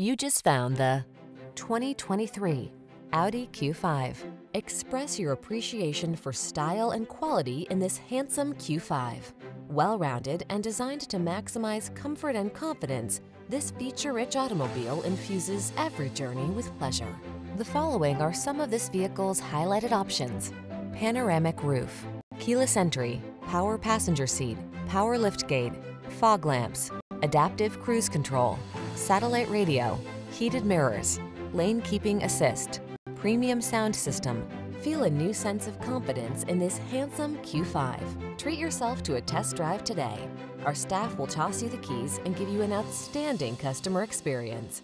You just found the 2023 Audi Q5. Express your appreciation for style and quality in this handsome Q5. Well-rounded and designed to maximize comfort and confidence, this feature-rich automobile infuses every journey with pleasure. The following are some of this vehicle's highlighted options. Panoramic roof, keyless entry, power passenger seat, power liftgate, fog lamps, adaptive cruise control, satellite radio, heated mirrors, lane keeping assist, premium sound system. Feel a new sense of confidence in this handsome Q5. Treat yourself to a test drive today. Our staff will toss you the keys and give you an outstanding customer experience.